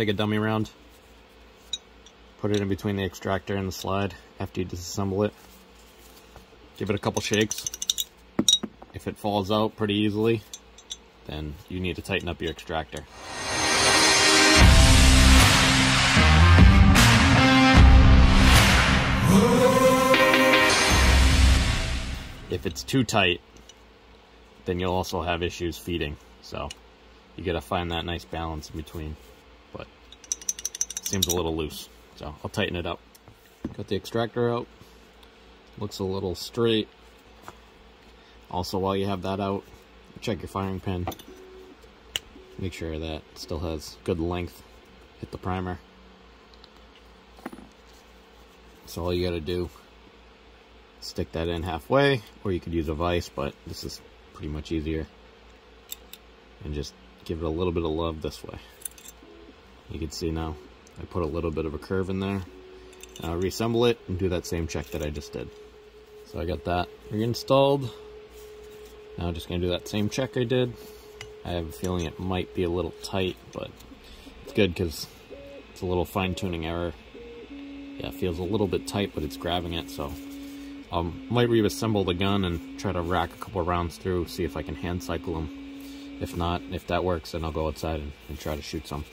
take a dummy round, put it in between the extractor and the slide after you disassemble it. Give it a couple shakes. If it falls out pretty easily, then you need to tighten up your extractor. If it's too tight, then you'll also have issues feeding. So you gotta find that nice balance in between. Seems a little loose. So I'll tighten it up. Got the extractor out. Looks a little straight. Also, while you have that out, check your firing pin. Make sure that still has good length. Hit the primer. So all you gotta do, stick that in halfway, or you could use a vise, but this is pretty much easier. And just give it a little bit of love this way. You can see now, I put a little bit of a curve in there. Now reassemble it and do that same check that I just did. So I got that reinstalled. Now I'm just gonna do that same check I did. I have a feeling it might be a little tight, but it's good because it's a little fine tuning error. Yeah, it feels a little bit tight, but it's grabbing it, so I might reassemble the gun and try to rack a couple rounds through, see if I can hand cycle them. If not, if that works, then I'll go outside and, and try to shoot some.